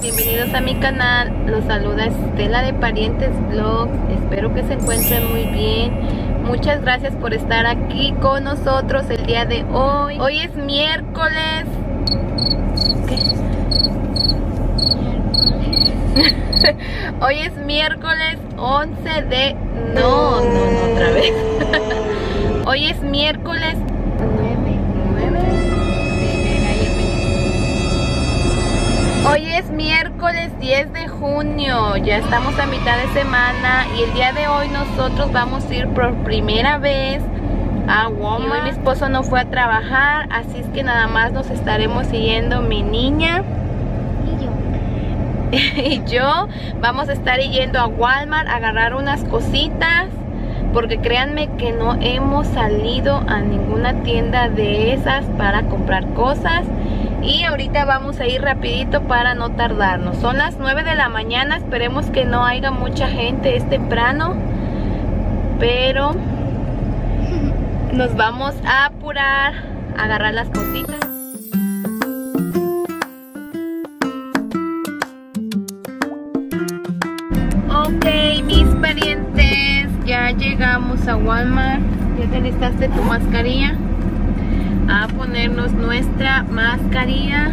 bienvenidos a mi canal. Los saluda Estela de Parientes Vlogs. Espero que se encuentren muy bien. Muchas gracias por estar aquí con nosotros el día de hoy. Hoy es miércoles. ¿Qué? Hoy es miércoles 11 de... No, no, no, otra vez. Hoy es miércoles 9, 9. Hoy es miércoles 10 de junio, ya estamos a mitad de semana y el día de hoy nosotros vamos a ir por primera vez a Walmart. Y hoy mi esposo no fue a trabajar, así es que nada más nos estaremos siguiendo mi niña y yo vamos a estar yendo a Walmart a agarrar unas cositas porque créanme que no hemos salido a ninguna tienda de esas para comprar cosas. Y ahorita vamos a ir rapidito para no tardarnos. Son las 9 de la mañana esperemos que no haya mucha gente es temprano pero nos vamos a apurar a agarrar las cositas llegamos a Walmart. ¿Ya te listaste tu mascarilla? A ponernos nuestra mascarilla.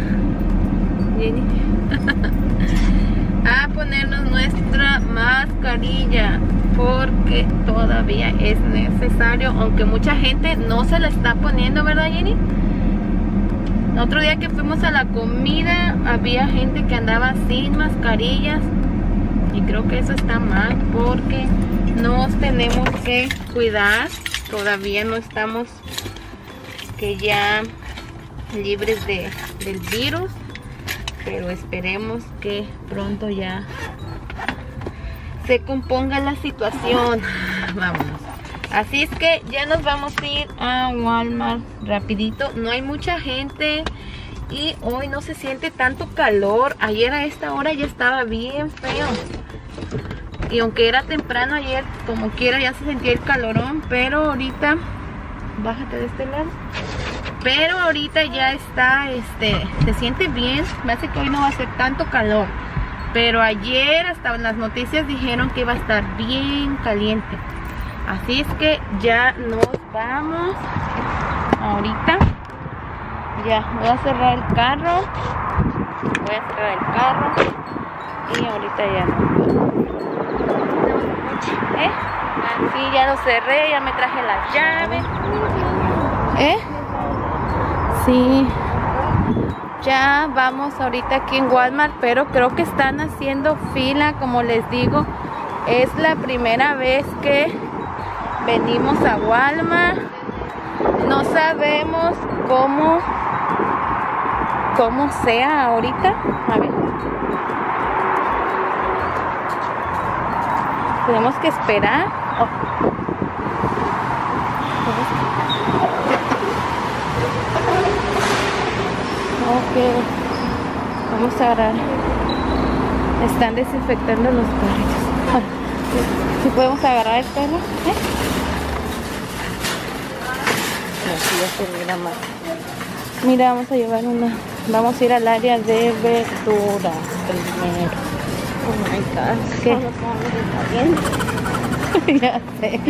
a ponernos nuestra mascarilla porque todavía es necesario, aunque mucha gente no se la está poniendo, ¿verdad Jenny? Otro día que fuimos a la comida había gente que andaba sin mascarillas y creo que eso está mal porque nos tenemos que cuidar. Todavía no estamos que ya libres de, del virus pero esperemos que pronto ya se componga la situación. Vámonos. Así es que ya nos vamos a ir a Walmart rapidito. No hay mucha gente y hoy no se siente tanto calor. Ayer a esta hora ya estaba bien feo y aunque era temprano ayer como quiera ya se sentía el calorón pero ahorita bájate de este lado pero ahorita ya está este se siente bien me hace que hoy no va a ser tanto calor pero ayer hasta las noticias dijeron que iba a estar bien caliente así es que ya nos vamos ahorita ya voy a cerrar el carro voy a cerrar el carro y ahorita ya ¿Eh? Sí, ya lo cerré, ya me traje las llaves. ¿Eh? Sí. Ya vamos ahorita aquí en Walmart, pero creo que están haciendo fila, como les digo. Es la primera vez que venimos a Walmart. No sabemos cómo cómo sea ahorita. A ver. Tenemos que esperar. Oh. Ok, vamos a agarrar. Están desinfectando los perros. Si podemos agarrar el perro, ¿eh? Mira más. Mira, vamos a llevar una. Vamos a ir al área de verduras primero. Oh my gosh. ¿Qué? Bien. ya sé.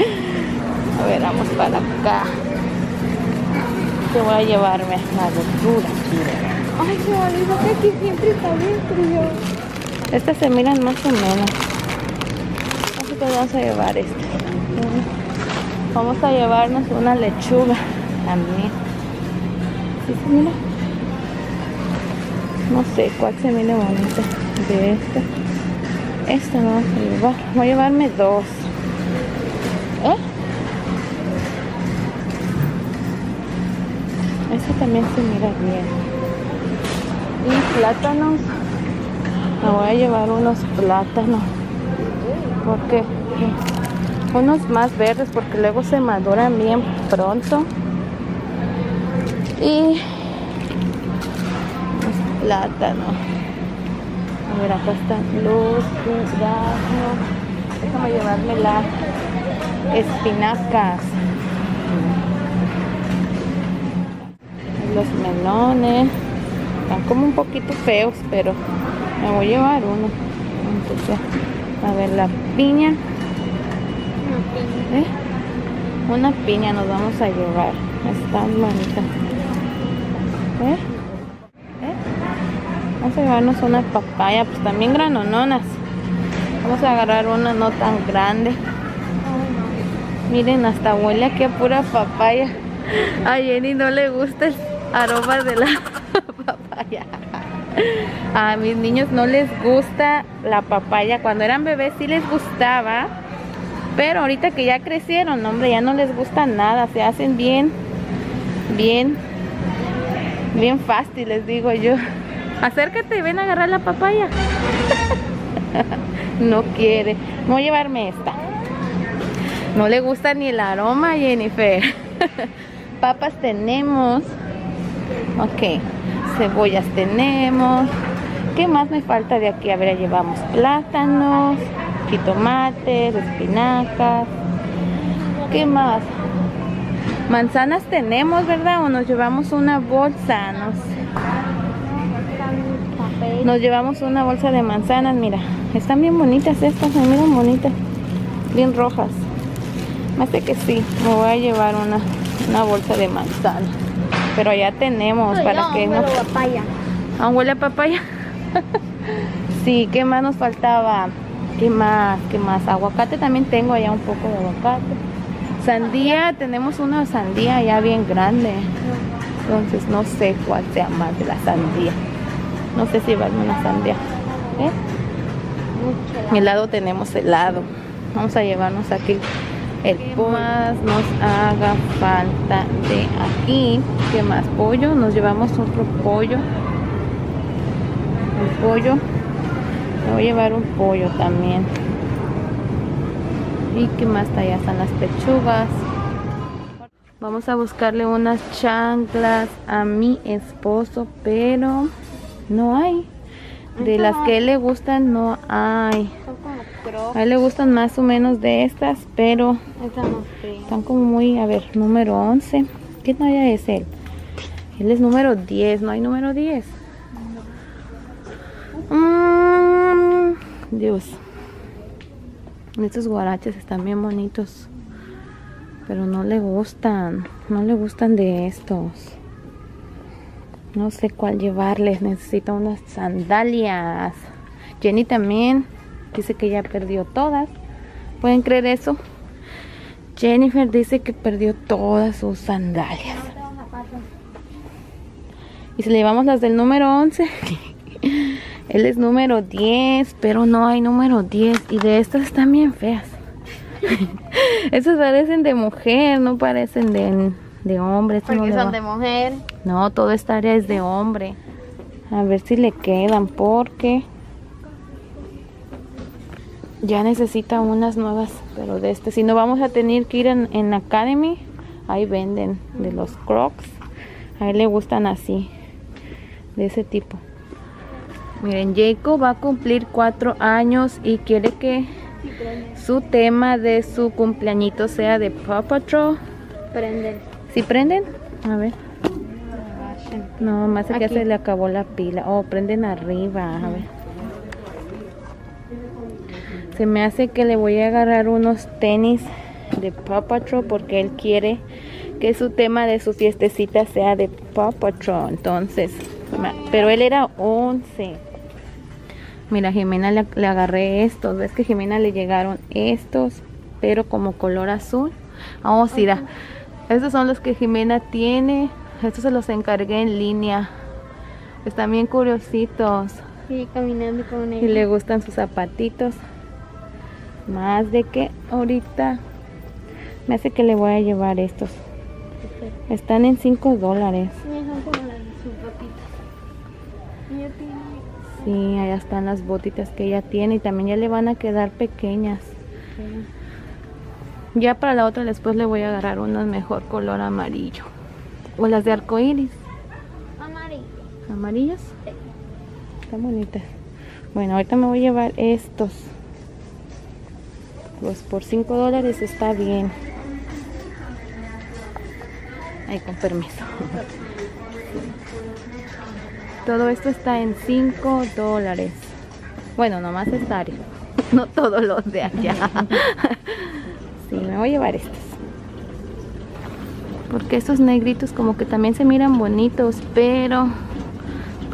A ver, vamos para acá. Yo voy a llevarme la verdura. Ay, qué bonito que aquí siempre está bien frío. Estas se miran más o menos. Así que vamos a llevar esta. Vamos a llevarnos una lechuga también. ¿Sí se mira? No sé cuál se mira bonita de esta. Esta no vamos a llevar. Voy a llevarme dos. ¿Eh? Esta también se mira bien. Y plátanos. Me voy a llevar unos plátanos. Porque unos más verdes porque luego se maduran bien pronto. Y. A ver, acá están los duraznos. Déjame llevarme las espinacas. Los melones. Están como un poquito feos, pero me voy a llevar uno. Entonces, a ver, la piña. ¿Eh? Una piña nos vamos a llevar. Está bonita. ¿Eh? Vamos a llevarnos una papaya, pues también granononas. Vamos a agarrar una no tan grande. Miren, hasta huele aquí a pura papaya. A Jenny no le gusta el aroma de la papaya. A mis niños no les gusta la papaya. Cuando eran bebés sí les gustaba. Pero ahorita que ya crecieron, hombre, ya no les gusta nada. Se hacen bien, bien, bien fácil, les digo yo. Acércate, ven a agarrar la papaya. no quiere. Voy a llevarme esta. No le gusta ni el aroma, Jennifer. Papas tenemos. Ok. Cebollas tenemos. ¿Qué más me falta de aquí? A ver, llevamos plátanos, jitomates, espinacas. ¿Qué más? Manzanas tenemos, ¿verdad? O nos llevamos una bolsa, no. Nos llevamos una bolsa de manzanas, mira. Están bien bonitas estas, se miran bonitas. Bien rojas. Más de que sí, me voy a llevar una, una bolsa de manzana. Pero ya tenemos para que no. papaya. ¿Aún huele a papaya? sí, ¿qué más nos faltaba? ¿Qué más? ¿Qué más? Aguacate también tengo allá un poco de aguacate. Sandía, tenemos una sandía ya bien grande. Entonces no sé cuál sea más de la sandía. No sé si llevarme una sandía. ¿Eh? Helado tenemos helado. Vamos a llevarnos aquí el más nos haga falta de aquí. ¿Qué más? Pollo. Nos llevamos otro pollo. El pollo. Me voy a llevar un pollo también. ¿Y qué más? Allá están las pechugas. Vamos a buscarle unas chanclas a mi esposo, pero no hay. De las que a él le gustan no hay. Son como crocs. A él le gustan más o menos de estas, pero están como muy, a ver, número 11. ¿Qué talla es él? Él es número 10, no hay número 10. Mm, Dios. Estos guaraches están bien bonitos. Pero no le gustan. No le gustan de estos. No sé cuál llevarles. Necesito unas sandalias. Jenny también dice que ya perdió todas. ¿Pueden creer eso? Jennifer dice que perdió todas sus sandalias. Y si le llevamos las del número 11. Él es número 10, pero no hay número 10. Y de estas están bien feas. Estas parecen de mujer, no parecen de, de hombre. No Porque son va. de mujer. No, toda esta área es de hombre. A ver si le quedan porque ya necesita unas nuevas, pero de este. Si no vamos a tener que ir en, en Academy, ahí venden de los Crocs. A él le gustan así, de ese tipo. Miren, Jacob va a cumplir cuatro años y quiere que su tema de su cumpleañito sea de Paw Patrol. Prenden. ¿Sí prenden? A ver. No, más que se le acabó la pila. Oh, prenden arriba. A ver. Se me hace que le voy a agarrar unos tenis de Paw Patrol porque él quiere que su tema de su fiestecita sea de Paw Patrol. Entonces, pero él era 11. Mira, Jimena le, le agarré estos. ¿Ves que a Jimena le llegaron estos? Pero como color azul. Vamos a ir a... Estos son los que Jimena tiene. Estos se los encargué en línea. Están bien curiositos. Sigue caminando con Y él. le gustan sus zapatitos. Más de que ahorita me hace que le voy a llevar estos. Están en 5 dólares. Sí. Sí, allá están las botitas que ella tiene y también ya le van a quedar pequeñas. Ya para la otra después le voy a agarrar unas mejor color amarillo. O las de arcoíris. Amarillo. ¿Amarillas? Están bonitas. Bueno, ahorita me voy a llevar estos. Pues por 5 dólares está bien. Ahí con permiso. Todo esto está en 5 dólares. Bueno, nomás está No todos los de allá. Sí, me voy a llevar estos. Porque estos negritos como que también se miran bonitos, pero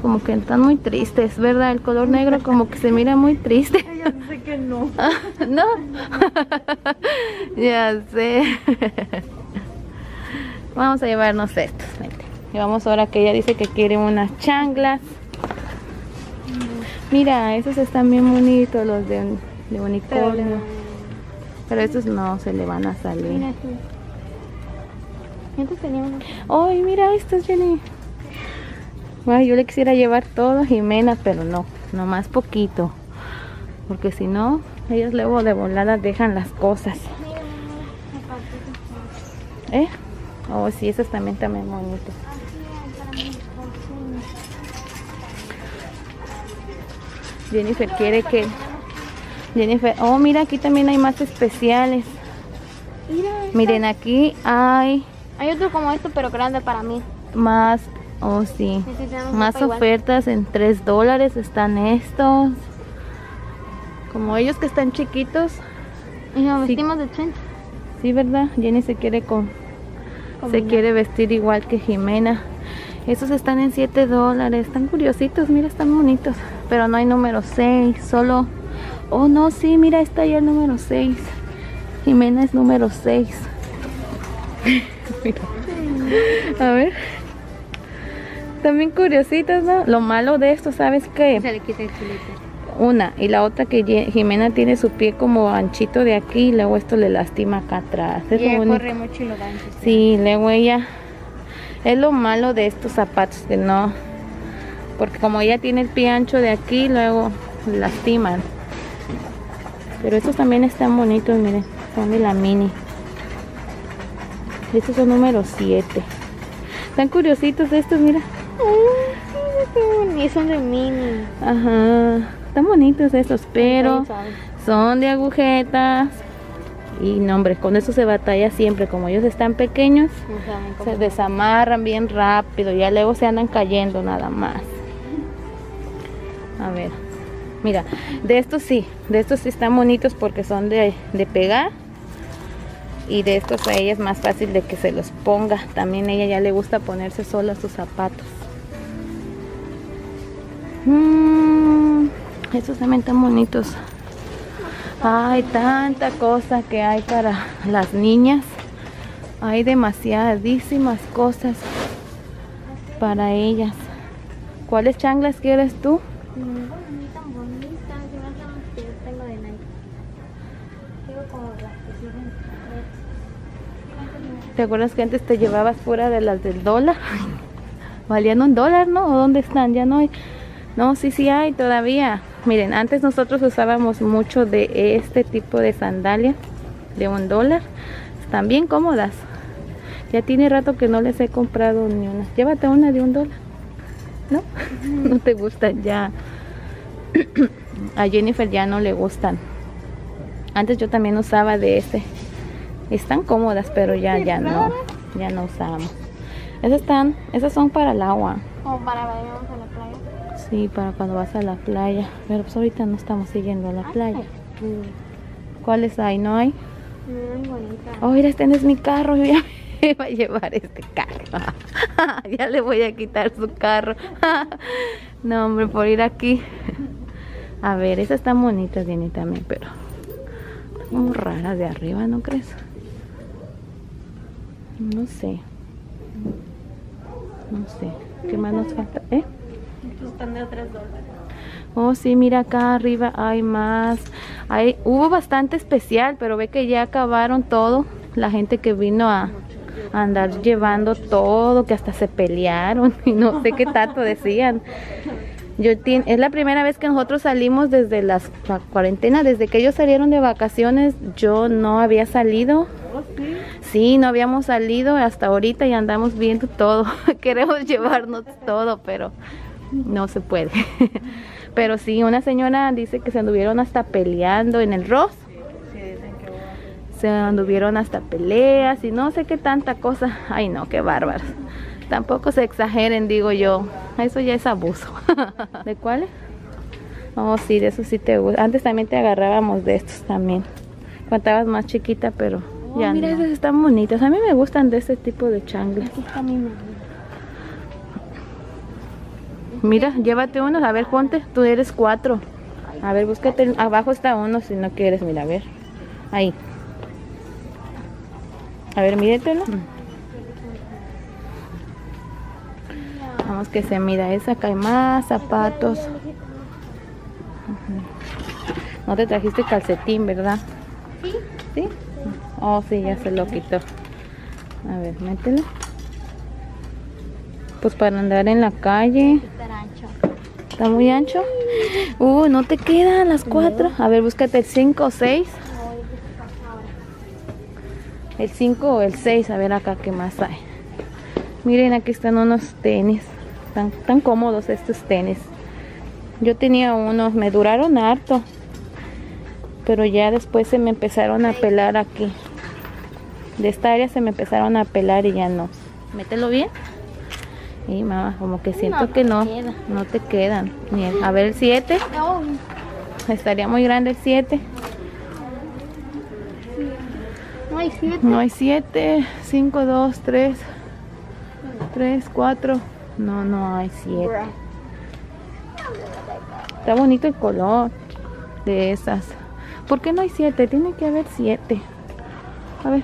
como que están muy tristes, ¿verdad? El color negro como que se mira muy triste. Ya sé que no. ¿No? ya sé. Vamos a llevarnos estos, Y vamos ahora que ella dice que quiere unas changlas. Mira, esos están bien bonitos, los de, de unicornio. Pero estos no se le van a salir. Mira Ay, mira estos, Jenny. Ay, yo le quisiera llevar todo Jimena, pero no, nomás poquito. Porque si no, ellos luego de volada dejan las cosas. ¿Eh? Oh, sí, esos también también bonitos. Jennifer quiere que... Jennifer... Oh, mira, aquí también hay más especiales. Miren, aquí hay... Hay otro como esto, pero grande para mí. Más... Oh, sí. más ofertas en 3 dólares están estos. Como ellos que están chiquitos. Y nos vestimos de 80. Sí, ¿verdad? Jenny se quiere con se quiere vestir igual que Jimena. Esos están en 7 dólares. Están curiositos, mira, están bonitos. Pero no hay número 6, solo... Oh, no, sí, mira, está ya el número 6. Jimena es número 6. A ver. También curiositos, ¿no? Lo malo de esto, ¿sabes qué? Se le quita el una y la otra que Jimena tiene su pie como anchito de aquí y luego esto le lastima acá atrás. Es y ella corre mucho y lo Sí, luego ella es lo malo de estos zapatos que no porque como ella tiene el pie ancho de aquí luego lastiman. Pero estos también están bonitos, miren, son de la mini. Estos son número 7. Están curiositos estos, mira. y son de mini. Ajá. Están bonitos estos, pero son de agujetas. Y no, hombre, con eso se batalla siempre. Como ellos están pequeños, se desamarran bien rápido. Ya luego se andan cayendo nada más. A ver. Mira, de estos sí. De estos sí están bonitos porque son de, de pegar. Y de estos a ella es más fácil de que se los ponga. También a ella ya le gusta ponerse solo sus zapatos. Mmm estos también están bonitos. Hay tanta cosa que hay para las niñas. Hay demasiadísimas cosas para ellas. ¿Cuáles changlas quieres tú? ¿Te acuerdas que antes te llevabas fuera de las del dólar? Valían un dólar, ¿no? ¿O dónde están? Ya no hay. No, sí, sí hay todavía. Miren, antes nosotros usábamos mucho de este tipo de sandalias de un dólar. Están bien cómodas. Ya tiene rato que no les he comprado ni una. Llévate una de un dólar. ¿No? no te gustan ya. A Jennifer ya no le gustan. Antes yo también usaba de este. Están cómodas, pero ya ya no. Ya no usamos. Esas están, esas son para el agua. O para bañarnos en la playa. Sí, para cuando vas a la playa. Pero pues ahorita no estamos siguiendo a la playa. ¿Cuáles hay? ¿No hay? Muy bonita. Oh, mira, este no es mi carro. Yo ya me voy a llevar este carro. ya le voy a quitar su carro. no, hombre, por ir aquí. a ver, esa está bonita, tiene también, pero... Como rara de arriba, ¿no crees? No sé. No sé. ¿Qué más nos falta? ¿Eh? están de 3 dólares. Oh, sí, mira acá arriba hay más. Hay, hubo bastante especial, pero ve que ya acabaron todo. La gente que vino a, andar llevando todo, que hasta se pelearon y no sé qué tanto decían. Yo es la primera vez que nosotros salimos desde las, la cuarentena, desde que ellos salieron de vacaciones, yo no había salido. Sí, no habíamos salido hasta ahorita y andamos viendo todo. Queremos llevarnos todo, pero no se puede. Pero sí, una señora dice que se anduvieron hasta peleando en el Ross. Se anduvieron hasta peleas y no sé qué tanta cosa. Ay no, qué bárbaros. Tampoco se exageren, digo yo. Eso ya es abuso. ¿De cuáles? Oh, sí, de eso sí te gusta. Antes también te agarrábamos de estos también. Cuando estabas más chiquita, pero Oh, ya mira, no. esos están bonitos. A mí me gustan de este tipo de changles. Aquí está mi mamá. Mira, llévate unos. A ver, ponte. Tú eres cuatro. A ver, búscate. Abajo está uno si no quieres. Mira, a ver. Ahí. A ver, míretelo. Vamos que se mira esa. Acá hay más zapatos. No te trajiste calcetín, ¿verdad? Sí. ¿Sí? Oh, sí, ya se lo quitó. A ver, mételo. Pues para andar en la calle. Está muy ancho. Uh, no te quedan las cuatro. A ver, búscate el 5 o 6. El 5 o el 6. A ver acá qué más hay. Miren, aquí están unos tenis. Están tan cómodos estos tenis. Yo tenía unos, me duraron harto. Pero ya después se me empezaron a pelar aquí. De esta área se me empezaron a pelar y ya no. Mételo bien. Y mamá, como que siento No, que no queda. no te quedan. Ni el- a ver el 7. No, Estaría muy grande el 7. no hay siete. No hay 7, 5, 2, 3, 3, 4. No, no hay 7. Está bonito el color de esas. ¿Por qué no hay 7? Tiene que haber 7. A ver.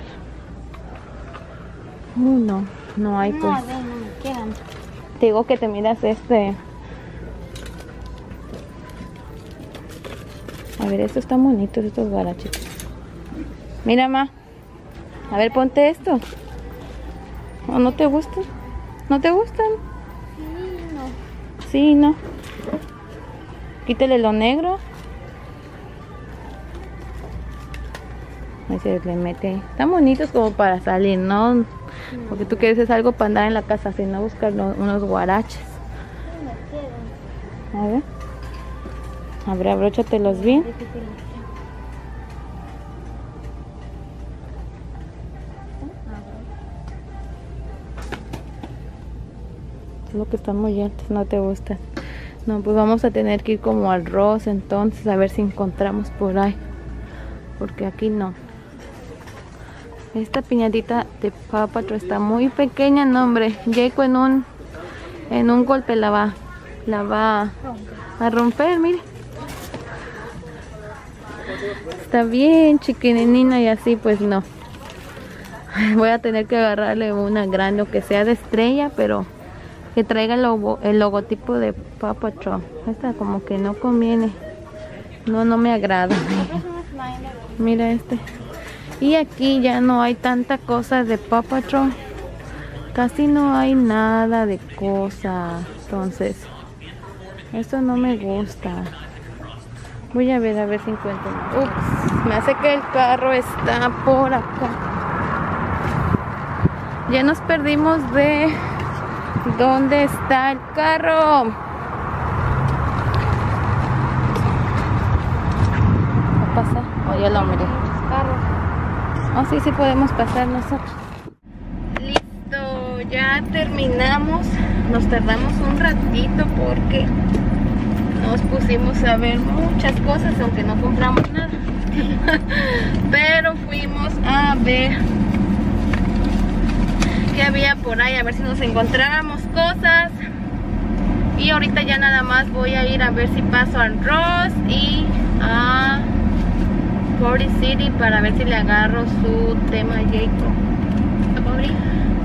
No, no hay No, pues. a ver, no me quedan. Te digo que te miras este. A ver, estos están bonitos, estos guaraches. Mira, ma. A ver, ponte esto. ¿O no te gustan? ¿No te gustan? Sí, no. Sí, no. Quítale lo negro. Ahí se le mete. Están bonitos como para salir, ¿no? Porque tú quieres es algo para andar en la casa, sino buscar unos guaraches. A ver. A ver, abróchatelos bien. Lo que están muy altos, no te gustan. No, pues vamos a tener que ir como al Ross entonces a ver si encontramos por ahí. Porque aquí no. Esta piñatita de Paw Patrol está muy pequeña, no hombre. Jaco en un en un golpe la va la va a romper, mire. Está bien chiquininina y así pues no. Voy a tener que agarrarle una grande o que sea de estrella, pero que traiga el, logo- el logotipo de Paw Patrol. Esta como que no conviene. No, no me agrada. Mira este. Y aquí ya no hay tanta cosa de Paw Patrol. Casi no hay nada de cosas. Entonces, esto no me gusta. Voy a ver a ver si encuentro. Ups, me hace que el carro está por acá. Ya nos perdimos de dónde está el carro. ¿Va a pasar? Oh, ya lo miré. Oh, sí, podemos pasar nosotros. Listo, ya terminamos. Nos tardamos un ratito porque nos pusimos a ver muchas cosas, aunque no compramos nada. Pero fuimos a ver qué había por ahí, a ver si nos encontrábamos cosas. Y ahorita ya nada más voy a ir a ver si paso al Ross y a Party City para ver si le agarro su tema a Jacob.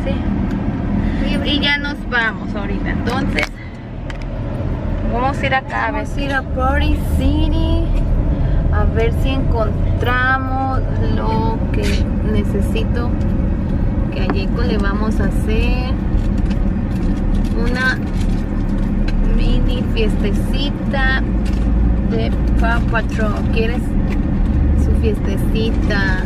Sí. Y ya nos vamos ahorita. Entonces, vamos a ir acá a ver. Vamos a ir a Party City a ver si encontramos lo que necesito que a Jacob le vamos a hacer una mini fiestecita de Paw Patrol. ¿Quieres fiestecita.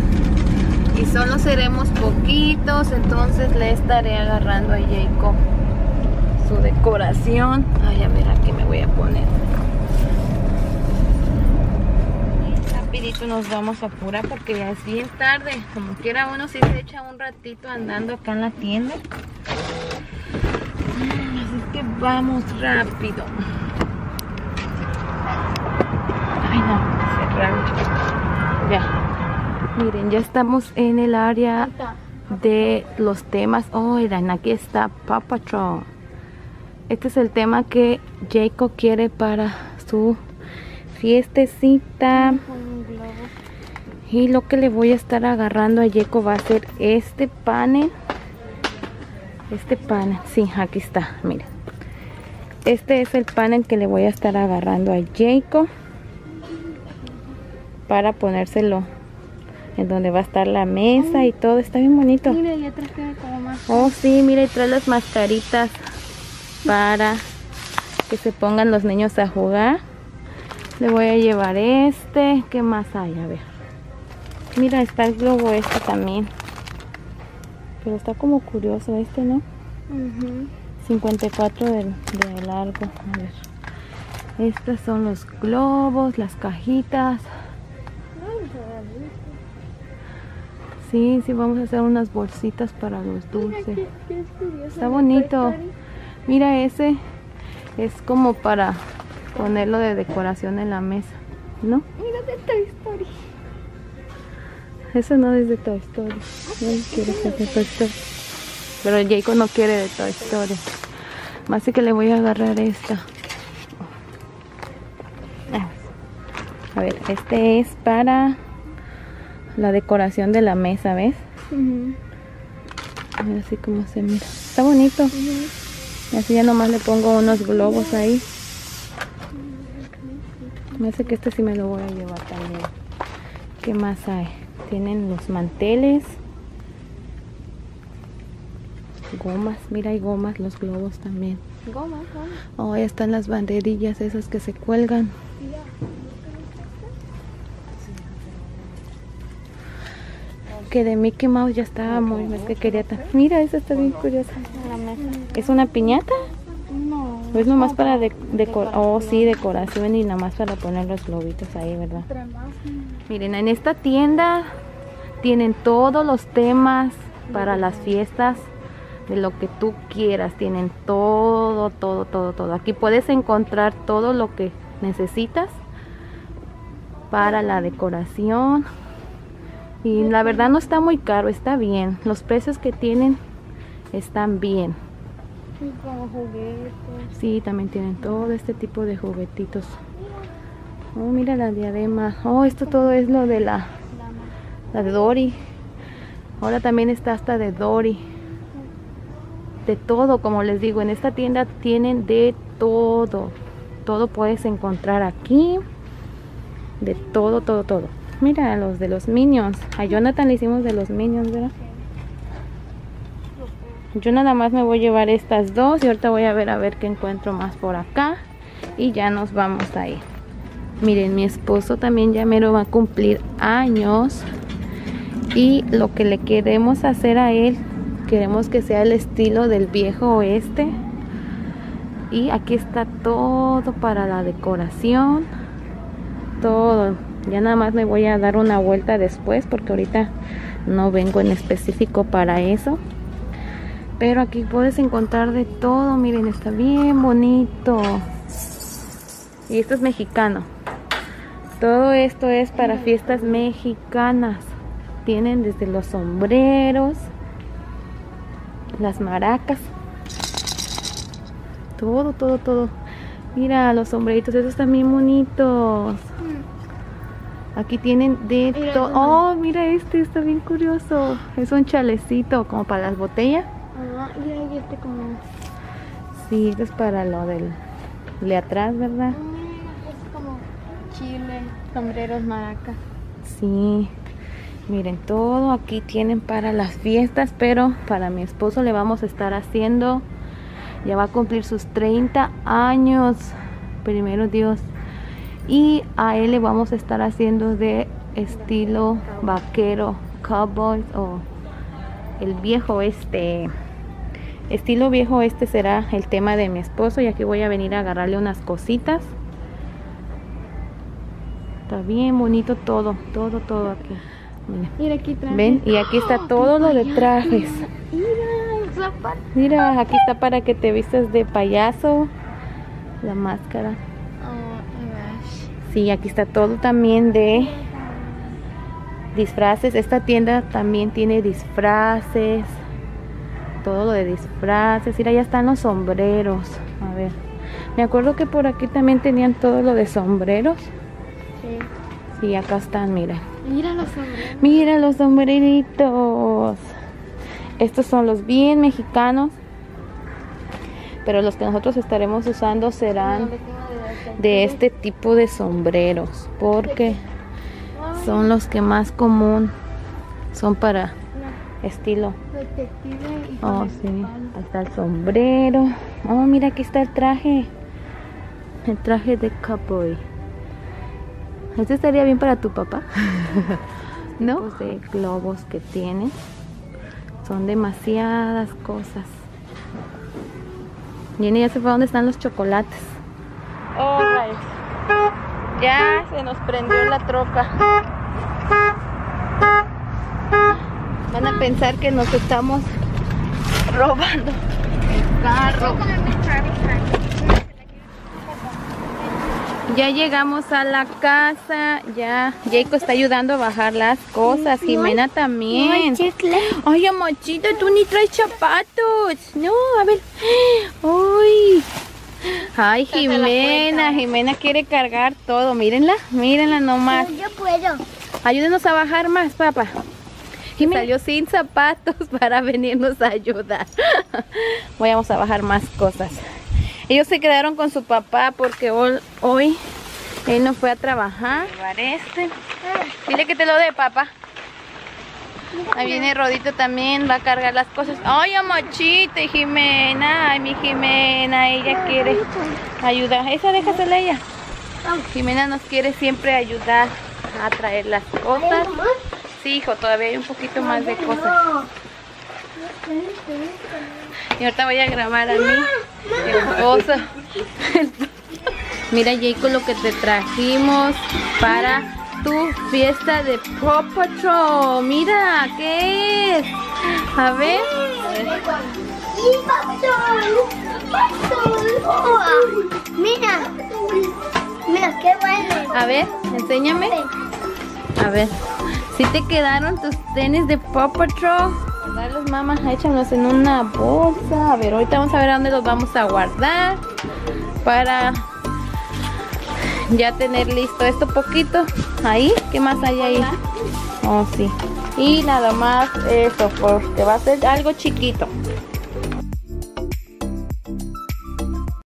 Y solo seremos poquitos, entonces le estaré agarrando a Jacob su decoración. Ay, a ver, aquí me voy a poner. Rapidito nos vamos a apurar porque ya es bien tarde. Como quiera uno si sí se echa un ratito andando acá en la tienda. Mm, así que vamos rápido. Ay, no, cerramos. Ya. Miren, ya estamos en el área de los temas. Miren, aquí está Paw Patrol. Este es el tema que Jacob quiere para su fiestecita. Y lo que le voy a estar agarrando a Jacob va a ser este panel. Este panel, sí, aquí está, miren. Este es el panel que le voy a estar agarrando a Jacob para ponérselo en donde va a estar la mesa y todo. Está bien bonito. Mira, como más. Oh, sí, mira, y trae las mascaritas para que se pongan los niños a jugar. Le voy a llevar este. ¿Qué más hay? A ver. Mira, está el globo este también. Pero está como curioso este, ¿no? Ujú. 54 de, de largo. A ver. Estos son los globos, las cajitas. Sí, sí, vamos a hacer unas bolsitas para los Mira, dulces. qué- qué Está bonito. Mira ese. Es como para ponerlo de decoración en la mesa. ¿No? Mira de Toy Story. Eso no es de Toy Story. No quiere ser de Toy Story. Pero Jacob no quiere de Toy Story. Más que le voy a agarrar esta. A ver, este es para la decoración de la mesa, ¿ves? A ver así como se mira. Está bonito. Y así ya nomás le pongo unos globos ahí. Me hace que este sí me lo voy a llevar también. ¿Qué más hay? Tienen los manteles. Gomas, mira hay gomas, los globos también. Goma, goma. Oh, ahí están las banderillas esas que se cuelgan. Mira. Que de Mickey Mouse ya estaba muy, que quería Mira, esa está bien curiosa. ¿Es una piñata? No. ¿O es nomás para de- decor Oh, sí, decoración y nada más para poner los globitos ahí, ¿verdad? Miren, en esta tienda tienen todos los temas para las fiestas de lo que tú quieras. Tienen todo, todo, todo, todo. Aquí puedes encontrar todo lo que necesitas para la decoración. Y la verdad no está muy caro, está bien. Los precios que tienen están bien. Y como juguetes. Sí, también tienen todo este tipo de juguetitos. Oh, mira la diadema. Oh, esto todo es lo de la, la de Dory. Ahora también está hasta de Dory. De todo, como les digo, en esta tienda tienen de todo. Todo puedes encontrar aquí. De todo, todo, todo. Mira los de los Minions. A Jonathan le hicimos de los Minions, ¿verdad? Yo nada más me voy a llevar estas dos y ahorita voy a ver a ver qué encuentro más por acá y ya nos vamos a ir. Miren, mi esposo también ya mero va a cumplir años y lo que le queremos hacer a él, queremos que sea el estilo del viejo oeste. Y aquí está todo para la decoración, todo. Ya nada más me voy a dar una vuelta después porque ahorita no vengo en específico para eso. Pero aquí puedes encontrar de todo. Miren, está bien bonito. Y esto es mexicano. Todo esto es para fiestas mexicanas. Tienen desde los sombreros, las maracas. Todo, todo, todo. Mira los sombreritos, esos están bien bonitos. Aquí tienen de todo. Oh, mira este, está bien curioso. Es un chalecito como para las botellas. Ah, y ahí este como. Sí, esto es para lo del de atrás, ¿verdad? Mira, es como chile, sombreros, maracas. Sí. Miren, todo aquí tienen para las fiestas, pero para mi esposo le vamos a estar haciendo, ya va a cumplir sus 30 años, primero Dios. Y a él le vamos a estar haciendo de estilo vaquero, cowboy o el viejo este. Estilo viejo este será el tema de mi esposo y aquí voy a venir a agarrarle unas cositas. Está bien bonito todo, todo, todo aquí. Mira. Mira aquí traje. ¿Ven? Y aquí está todo lo de trajes. Mira, zapato. Mira, aquí está para que te vistas de payaso. La máscara. Sí, aquí está todo también de disfraces. Esta tienda también tiene disfraces. Todo lo de disfraces. Mira, ya están los sombreros. A ver. Me acuerdo que por aquí también tenían todo lo de sombreros. Sí. Sí, acá están, mira. Mira los sombreros. Mira los sombreritos. Estos son los bien mexicanos. Pero los que nosotros estaremos usando serán de este tipo de sombreros. Porque son los que más común son para estilo. Oh, sí. Ahí está el sombrero. Oh, mira, aquí está el traje. El traje de cowboy. Este estaría bien para tu papá. ¿No? Los de globos que tiene. Son demasiadas cosas. Jenny ya se fue a donde están los chocolates. Alright. Ya se nos prendió la troca. Van a pensar que nos estamos robando el carro. Ya llegamos a la casa. Ya Jacob está ayudando a bajar las cosas. Jimena también. Ay, amachita, tú ni traes zapatos. No, a ver. Uy. Ay, Jimena. Jimena quiere cargar todo. Mírenla, mírenla nomás. Yo puedo. Ayúdenos a bajar más, papá. Jimena salió sin zapatos para venirnos a ayudar. Vamos a bajar más cosas. Ellos se quedaron con su papá porque hoy él no fue a trabajar. Este. Dile que te lo dé, papá. Ahí viene Rodito también, va a cargar las cosas. Ay, amachita, y Jimena. Ay, mi Jimena, ella quiere ayudar. Esa déjasela ella. Jimena nos quiere siempre ayudar a traer las cosas. Sí, hijo, todavía hay un poquito más de cosas. Y ahorita voy a grabar a mí, esposo. Mira, Jacob, lo que te trajimos para tu fiesta de Paw Patrol. Mira, ¿qué es? A ver. Mira. Mira, qué bueno. A ver, enséñame. A ver. Si te quedaron tus tenis de Paw Patrol. Darlos, mamá, échalos en una bolsa. A ver, ahorita vamos a ver a dónde los vamos a guardar. Para ya tener listo esto poquito. Ahí, ¿qué más hay ahí? Oh, sí. Y nada más eso, porque va a ser algo chiquito.